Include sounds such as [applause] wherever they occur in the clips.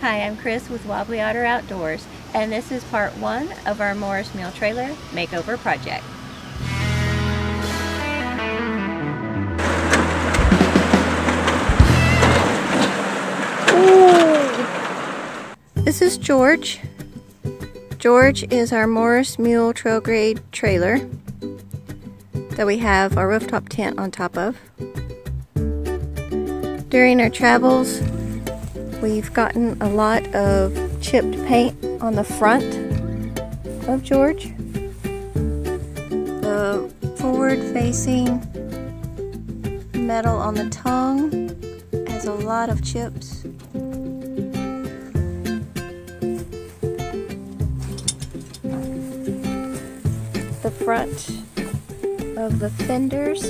Hi, I'm Chris with Wobbly Otter Outdoors, and this is part one of our Morris Mule Trailer Makeover Project. This is George. George is our Morris Mule Trail Grade trailer that we have our rooftop tent on top of. During our travels, we've gotten a lot of chipped paint on the front of George. The forward facing metal on the tongue has a lot of chips. The front of the fenders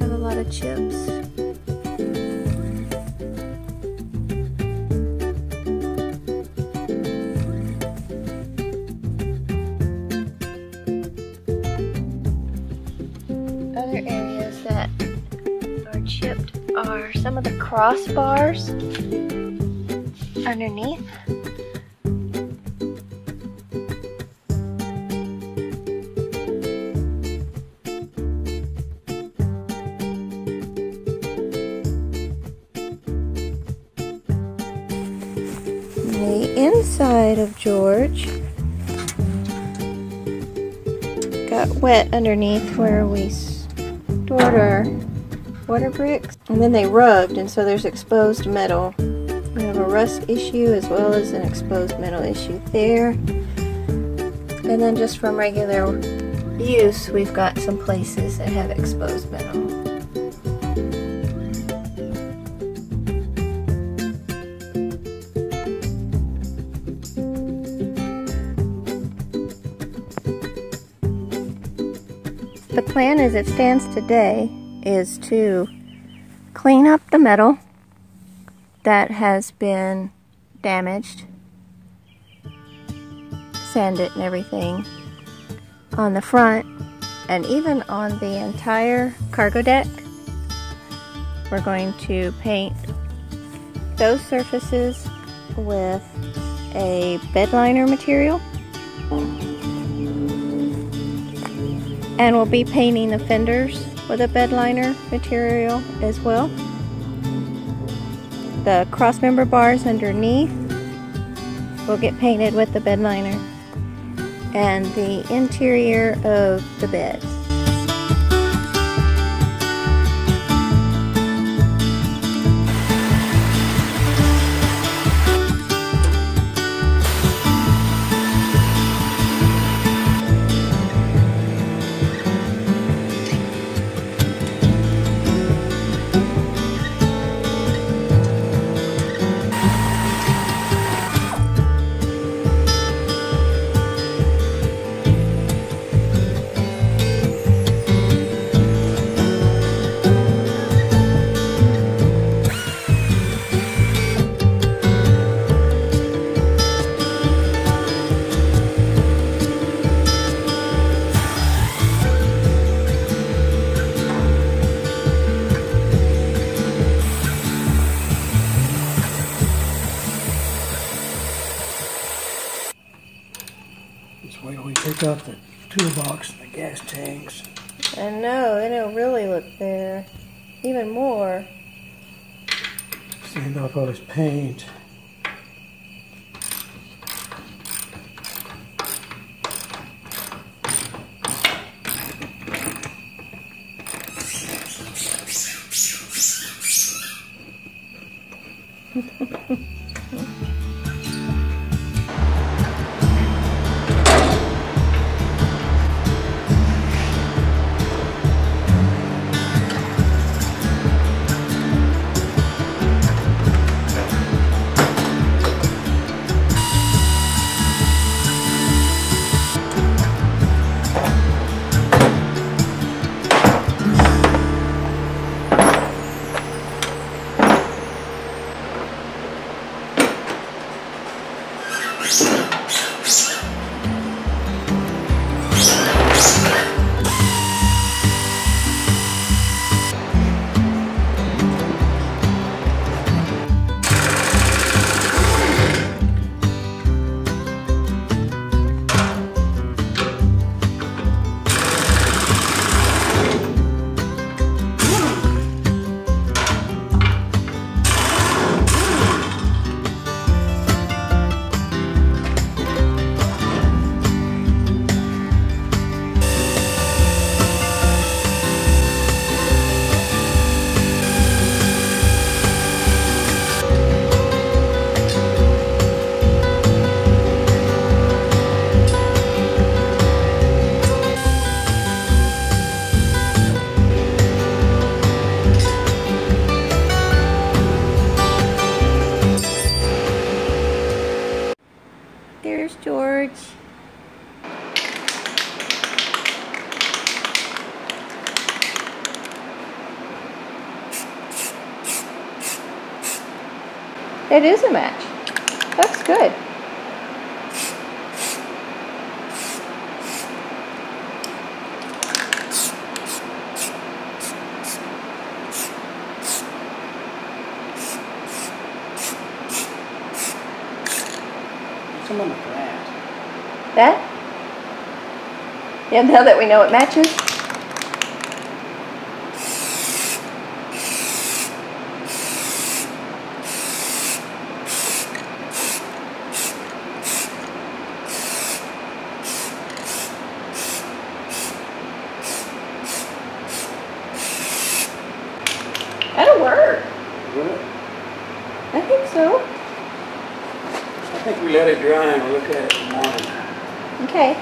have a lot of chips. Some of the crossbars underneath. the inside of George got wet underneath where we stored our water bricks and then they rubbed and so there's exposed metal. We have a rust issue as well as an exposed metal issue there. And then just from regular use we've got some places that have exposed metal. The plan as it stands today is to clean up the metal that has been damaged, sand it and everything on the front and even on the entire cargo deck. We're going to paint those surfaces with a bedliner material. And we'll be painting the fenders with a bed liner material as well. The crossmember bars underneath will get painted with the bed liner. And the interior of the bed. stuff, the toolbox and the gas tanks. I know, and it'll really look there. Even more. Sand off all this paint. [laughs] It is a match. That's good. Some of that. That? Yeah, now that we know it matches. That'll work. Will it? I think so. I think we let it dry and we'll look at it in the morning. Okay.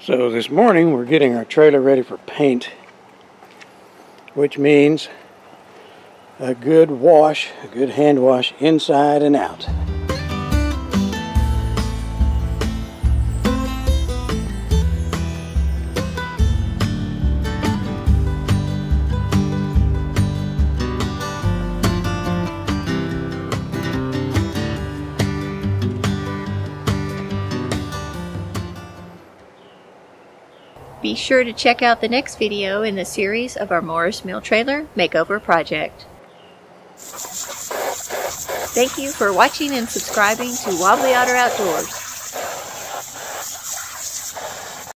So this morning we're getting our trailer ready for paint, which means a good wash, a good hand wash inside and out. Be sure to check out the next video in the series of our Morris Mule Trailer Makeover Project. Thank you for watching and subscribing to Wobbly Otter Outdoors.